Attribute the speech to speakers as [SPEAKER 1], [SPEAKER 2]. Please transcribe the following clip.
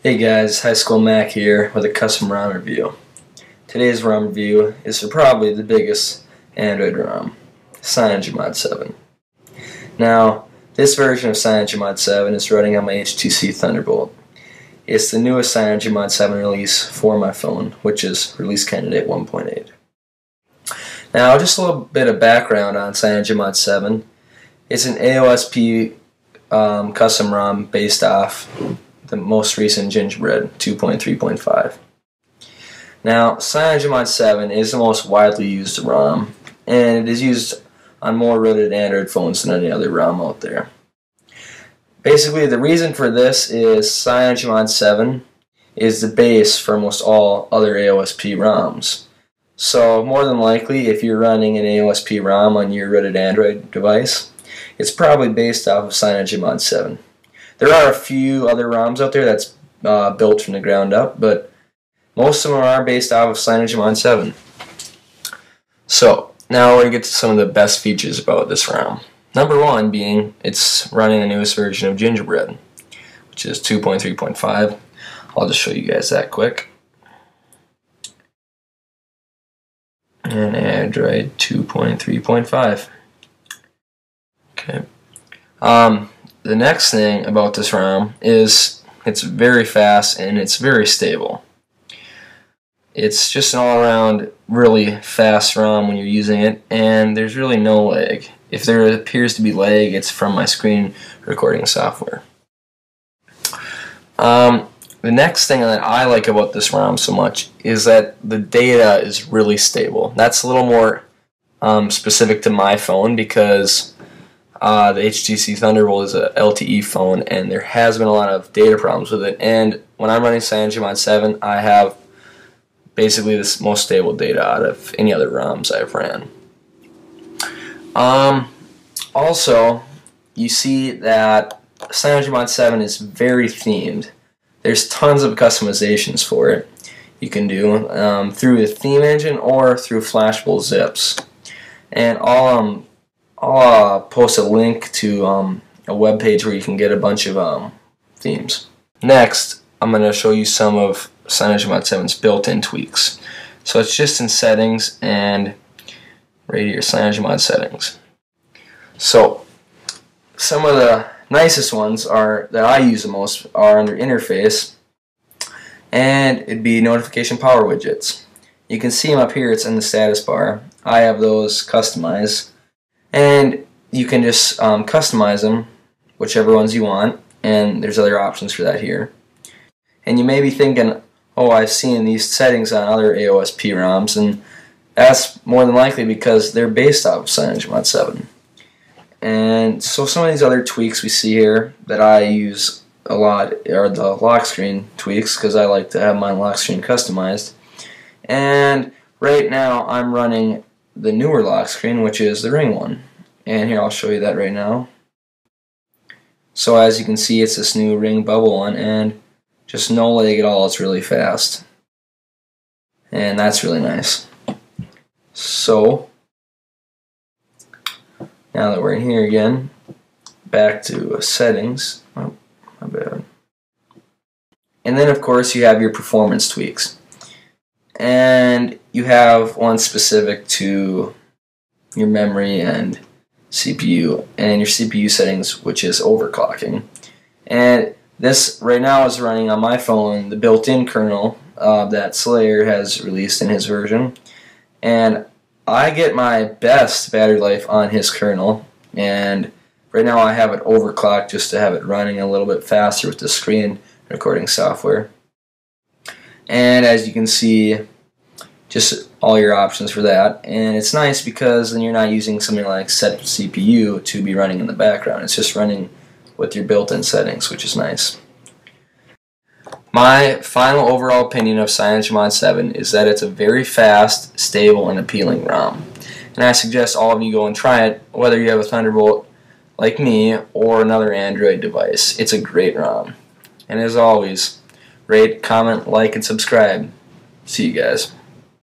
[SPEAKER 1] Hey guys, High School Mac here with a custom ROM review. Today's ROM review is for probably the biggest Android ROM, CyanogenMod 7. Now, this version of CyanogenMod 7 is running on my HTC Thunderbolt. It's the newest CyanogenMod 7 release for my phone, which is release candidate 1.8. Now, just a little bit of background on CyanogenMod 7. It's an AOSP um, custom ROM based off the most recent Gingerbread 2.3.5. Now, CyanogenMod 7 is the most widely used ROM, and it is used on more rooted Android phones than any other ROM out there. Basically, the reason for this is CyanogenMod 7 is the base for almost all other AOSP ROMs. So, more than likely, if you're running an AOSP ROM on your rooted Android device, it's probably based off of CyanogenMod 7. There are a few other ROMs out there that's uh, built from the ground up, but most of them are based off of CyanogenMod 7. So, now we're going to get to some of the best features about this ROM. Number one being it's running the newest version of Gingerbread, which is 2.3.5. I'll just show you guys that quick. And Android 2.3.5. Okay. Um, the next thing about this ROM is it's very fast and it's very stable. It's just an all-around really fast ROM when you're using it and there's really no lag. If there appears to be lag, it's from my screen recording software. Um, the next thing that I like about this ROM so much is that the data is really stable. That's a little more um, specific to my phone because uh, the HTC Thunderbolt is a LTE phone, and there has been a lot of data problems with it. And when I'm running CyanogenMod 7, I have basically the most stable data out of any other ROMs I've ran. Um, also, you see that CyanogenMod 7 is very themed. There's tons of customizations for it you can do um, through the theme engine or through flashable zips. And all um, I'll uh, post a link to um, a web page where you can get a bunch of um, themes. Next, I'm going to show you some of CyanogenMod 7's built-in tweaks. So it's just in settings and right here, CyanogenMod settings. So some of the nicest ones are that I use the most are under interface and it'd be notification power widgets. You can see them up here, it's in the status bar. I have those customized and you can just um, customize them, whichever ones you want, and there's other options for that here. And you may be thinking, oh, I've seen these settings on other AOSP ROMs, and that's more than likely because they're based off of CyanogenMod 7. And so some of these other tweaks we see here that I use a lot are the lock screen tweaks because I like to have my lock screen customized. And right now I'm running the newer lock screen, which is the ring one. And here, I'll show you that right now. So as you can see, it's this new ring bubble one, and just no lag at all, it's really fast. And that's really nice. So, now that we're in here again, back to settings. Oh, my bad. And then, of course, you have your performance tweaks and you have one specific to your memory and CPU and your CPU settings which is overclocking. And this right now is running on my phone the built-in kernel uh, that Slayher has released in his version. And I get my best battery life on his kernel. And right now I have it overclocked just to have it running a little bit faster with the screen recording software. And as you can see just all your options for that and it's nice because then you're not using something like SetCPU to be running in the background it's just running with your built-in settings which is nice my final overall opinion of CyanogenMod 7 is that it's a very fast, stable, and appealing ROM. And I suggest all of you go and try it, whether you have a Thunderbolt like me or another Android device. It's a great ROM. And as always, rate, comment, like, and subscribe. See you guys.